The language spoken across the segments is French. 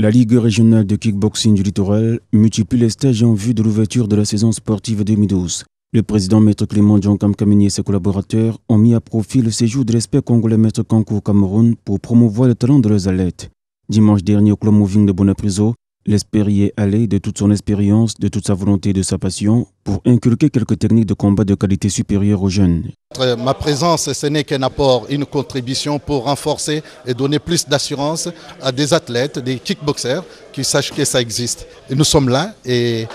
La Ligue régionale de kickboxing du littoral multiplie les stages en vue de l'ouverture de la saison sportive 2012. Le président Maître Clément John Kamini et ses collaborateurs ont mis à profit le séjour de l'espère congolais Maître Kankou au Cameroun pour promouvoir le talent de leurs athlètes. Dimanche dernier au Club Moving de Bonapriso, L'espérier est allé de toute son expérience, de toute sa volonté et de sa passion pour inculquer quelques techniques de combat de qualité supérieure aux jeunes. Ma présence, ce n'est qu'un apport, une contribution pour renforcer et donner plus d'assurance à des athlètes, des kickboxers qui sachent que ça existe. Et nous sommes là et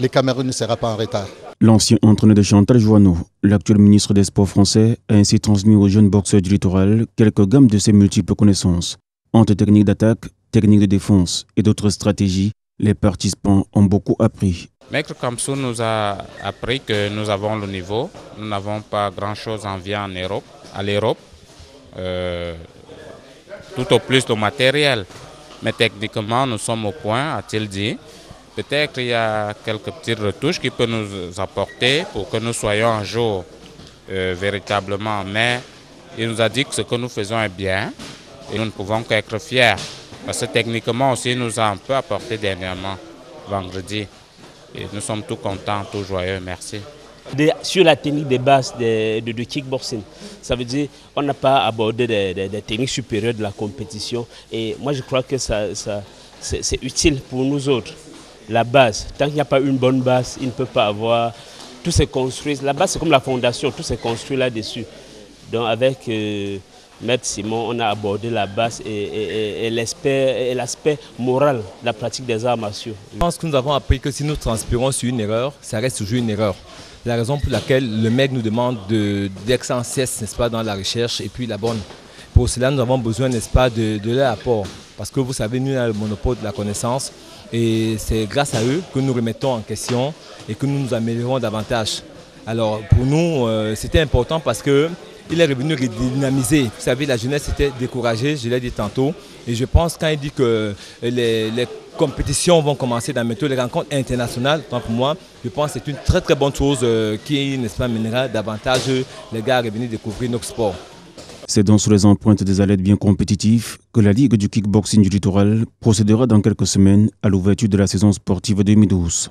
les Cameroun ne sera pas en retard. L'ancien entraîneur de Chantal Joanneau, l'actuel ministre des Sports français, a ainsi transmis aux jeunes boxeurs du littoral quelques gammes de ses multiples connaissances. Entre techniques d'attaque, techniques de défense et d'autres stratégies, les participants ont beaucoup appris. Maître Kamsou nous a appris que nous avons le niveau. Nous n'avons pas grand-chose en vient en Europe, à l'Europe. Euh, tout au plus le matériel. Mais techniquement, nous sommes au point, a-t-il dit. Peut-être il y a quelques petites retouches qui peuvent nous apporter pour que nous soyons un jour euh, véritablement. Mais il nous a dit que ce que nous faisons est bien et nous ne pouvons qu'être fiers. Parce que techniquement aussi, nous a un peu apporté dernièrement, vendredi. Et nous sommes tout contents, tout joyeux. Merci. sur la technique de base de, kickboxing, ça veut dire qu'on n'a pas abordé des, techniques supérieures de la compétition. Et moi, je crois que ça, ça c'est utile pour nous autres. La base, tant qu'il n'y a pas une bonne base, il ne peut pas avoir. Tout se construit. La base, c'est comme la fondation, tout se construit là-dessus. Donc, avec. Euh, Maître Simon, on a abordé la base et, l'aspect moral de la pratique des arts martiaux. Je pense que nous avons appris que si nous transpirons sur une erreur, ça reste toujours une erreur. La raison pour laquelle le maître nous demande d'être sans cesse, n'est-ce pas, dans la recherche et puis la bonne. Pour cela, nous avons besoin, n'est-ce pas, de, de leur apport. Parce que vous savez, nous avons le monopole de la connaissance et c'est grâce à eux que nous remettons en question et que nous nous améliorons davantage. Alors pour nous, euh, c'était important parce que il est revenu redynamiser. Vous savez, la jeunesse était découragée, je l'ai dit tantôt. Et je pense quand il dit que les, compétitions vont commencer dans les rencontres internationales, tant pour moi, je pense que c'est une très très bonne chose euh, qui, n'est-ce pas, mènera davantage les gars à revenir découvrir notre sport. C'est donc sous les empreintes des athlètes bien compétitifs que la Ligue du kickboxing du littoral procédera dans quelques semaines à l'ouverture de la saison sportive 2012.